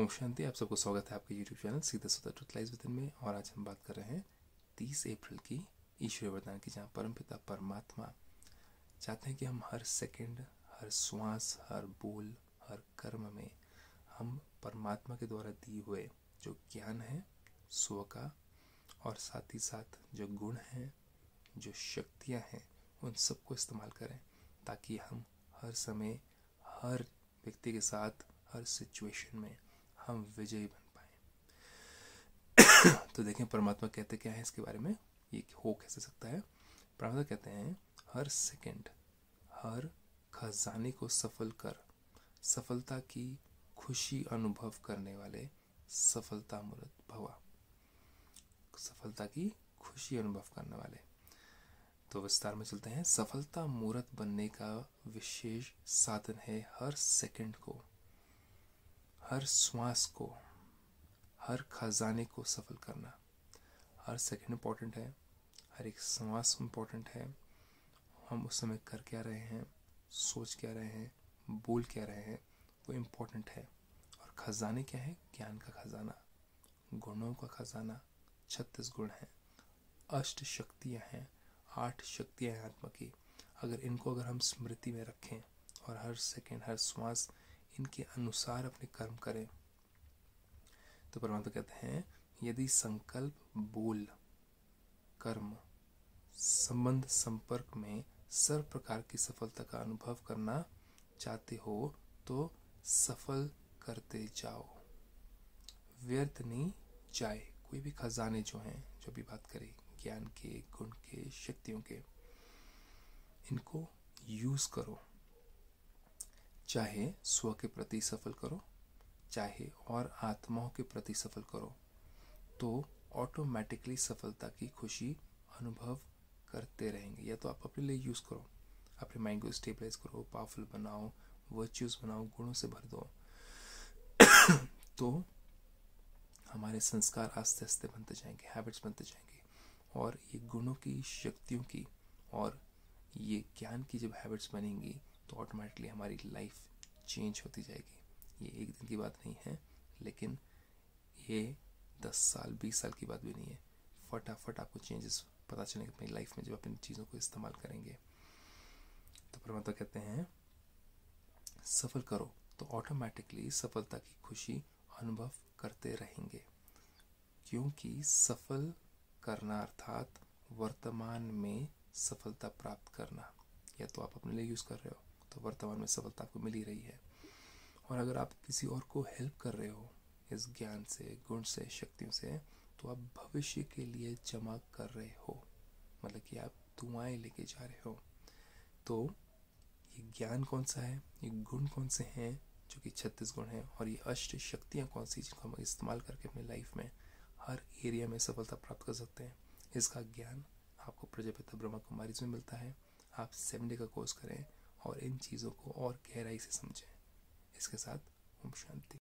ओम शांति, आप सबको स्वागत है आपके यूट्यूब चैनल सीधा सुधा ट्रुथ लाइज में और आज हम बात कर रहे हैं तीस अप्रैल की ईश्वरीय वरदान की, जहाँ परमपिता परमात्मा चाहते हैं कि हम हर सेकंड हर श्वास, हर बोल, हर कर्म में हम परमात्मा के द्वारा दिए हुए जो ज्ञान है, स्व का, और साथ ही साथ जो गुण हैं, जो शक्तियाँ हैं, उन सबको इस्तेमाल करें, ताकि हम हर समय, हर व्यक्ति के साथ, हर सिचुएशन में हम विजयी बन पाए। तो देखें, परमात्मा कहते क्या है इसके बारे में? ये हो कैसे सकता है? परमात्मा कहते हैं, हर सेकंड, हर खजाने को सफल कर, सफलता की खुशी अनुभव करने वाले सफलता मूर्त भवा। सफलता की खुशी अनुभव करने वाले। तो विस्तार में चलते हैं। सफलता मूर्त बनने का विशेष साधन है हर सेकंड को। हर श्वास को, हर खजाने को सफल करना। हर सेकंड इंपॉर्टेंट है, हर एक श्वास इंपॉर्टेंट है। हम उस समय कर क्या रहे हैं, सोच क्या रहे हैं, बोल क्या रहे हैं, वो इम्पोर्टेंट है। और खजाने क्या है? ज्ञान का खजाना, गुणों का खजाना, छत्तीस गुण हैं। अष्ट शक्तियाँ हैं, आठ शक्तियाँ हैं आत्मा की। अगर इनको अगर हम स्मृति में रखें और हर सेकंड हर श्वास इनके अनुसार अपने कर्म करें। तो परमात्मा कहते हैं, यदि संकल्प, बोल, कर्म, संबंध, संपर्क में सर्व प्रकार की सफलता का अनुभव करना चाहते हो तो सफल करते जाओ। व्यर्थ नहीं जाए। कोई भी खजाने जो हैं, जो भी बात करें, ज्ञान के, गुण के, शक्तियों के, इनको यूज़ करो। चाहे स्व के प्रति सफल करो, चाहे और आत्माओं के प्रति सफल करो तो ऑटोमेटिकली सफलता की खुशी अनुभव करते रहेंगे। या तो आप अपने लिए यूज़ करो, अपने माइंड को स्टेबलाइज करो पावरफुल बनाओ वर्च्यूज बनाओ, गुणों से भर दो। तो हमारे संस्कार आस्ते आस्ते बनते जाएँगे हैबिट्स बनते जाएँगे। और ये गुणों की, शक्तियों की और ये ज्ञान की जब हैबिट्स बनेंगी तो ऑटोमेटिकली हमारी लाइफ चेंज होती जाएगी। ये एक दिन की बात नहीं है, लेकिन ये दस साल, बीस साल की बात भी नहीं है। फटाफट आपको चेंजेस पता चलेंगे अपनी लाइफ में जब आप इन चीज़ों को इस्तेमाल करेंगे। तो परमात्मा कहते हैं, सफल करो। तो ऑटोमेटिकली सफलता की खुशी अनुभव करते रहेंगे। क्योंकि सफल करना अर्थात वर्तमान में सफलता प्राप्त करना, या तो आप अपने लिए यूज़ कर रहे हो तो वर्तमान में सफलता आपको मिल ही रही है। और अगर आप किसी और को हेल्प कर रहे हो, इस ज्ञान से, गुण से, शक्तियों से तो आप भविष्य के लिए जमा कर रहे हो। मतलब कि आप दुआएँ लेके जा रहे हो। तो ये ज्ञान कौन सा है? ये गुण कौन से हैं जो कि छत्तीस गुण हैं? और ये अष्ट शक्तियाँ कौन सी जिनको हम इस्तेमाल करके अपनी लाइफ में हर एरिया में सफलता प्राप्त कर सकते हैं? इसका ज्ञान आपको प्रजापिता ब्रह्मा कुमारी में मिलता है। आप सेवन डे का कोर्स करें। और इन चीज़ों को और गहराई से समझें। इसके साथ ओम शांति।